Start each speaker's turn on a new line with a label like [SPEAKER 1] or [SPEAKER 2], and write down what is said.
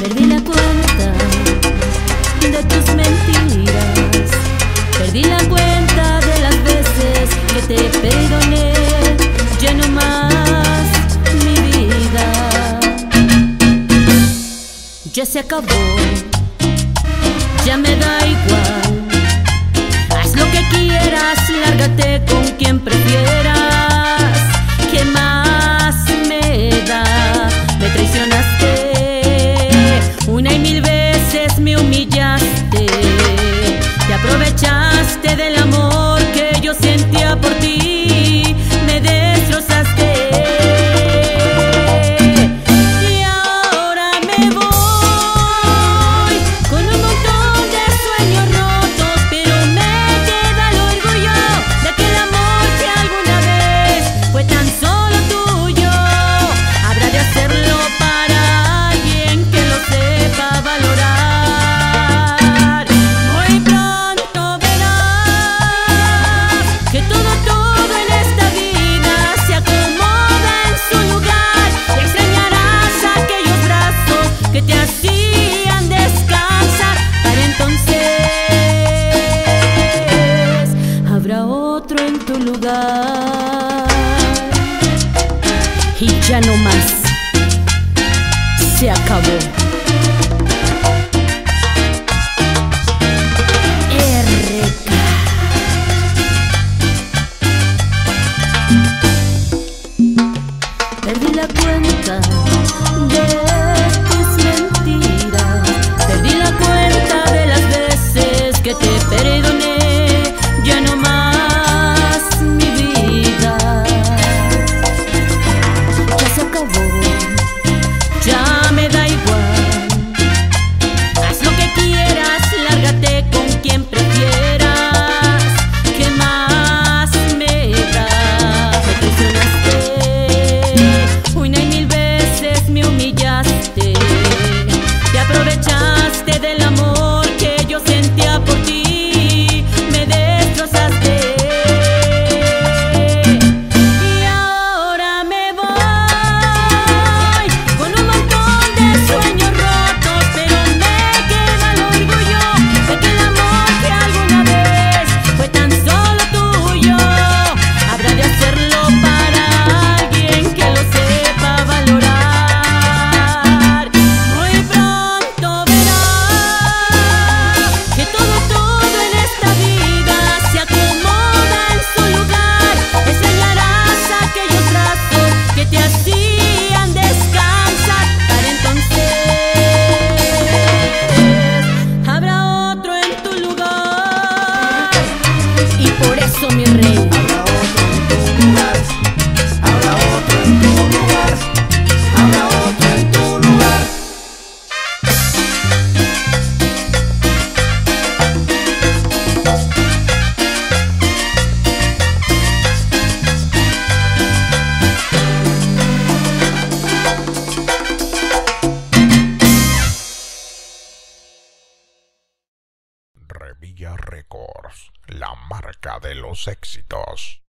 [SPEAKER 1] Perdí la cuenta de tus mentiras. Perdí la cuenta de las veces que te perdoné. Lleno más mi vida. Ya se acabó. Ya me da igual. Haz lo que quieras, lárgate con quien prefieres. aprovechaste del amor que yo sentía por ti. en tu lugar. Y ya no más. Se acabó. Perdí la cuenta de tu sentida perdí la cuenta de las veces que te perdoné ya no más.
[SPEAKER 2] Revilla Records, la marca de los éxitos.